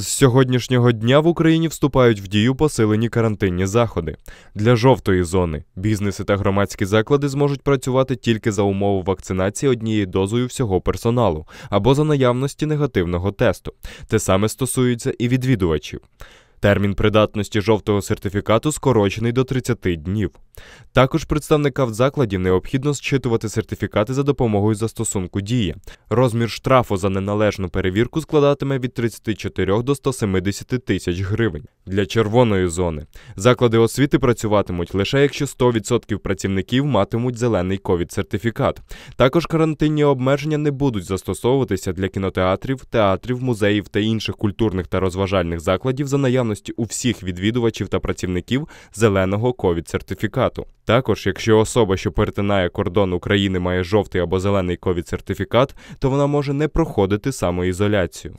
З сьогоднішнього дня в Україні вступають в дію посилені карантинні заходи. Для жовтої зони бізнеси та громадські заклади зможуть працювати тільки за умови вакцинації однією дозою всього персоналу або за наявності негативного тесту. Те саме стосується і відвідувачів. Термін придатності жовтого сертифікату скорочений до 30 днів. Також представникам закладів необхідно зчитувати сертифікати за допомогою застосунку дії. Розмір штрафу за неналежну перевірку складатиме від 34 до 170 тисяч гривень. Для червоної зони заклади освіти працюватимуть лише якщо 100% працівників матимуть зелений ковід-сертифікат. Також карантинні обмеження не будуть застосовуватися для кінотеатрів, театрів, музеїв та інших культурних та розважальних закладів за наявності у всіх відвідувачів та працівників зеленого ковід-сертифікату. Також, якщо особа, що перетинає кордон України, має жовтий або зелений ковід-сертифікат, то вона може не проходити самоізоляцію.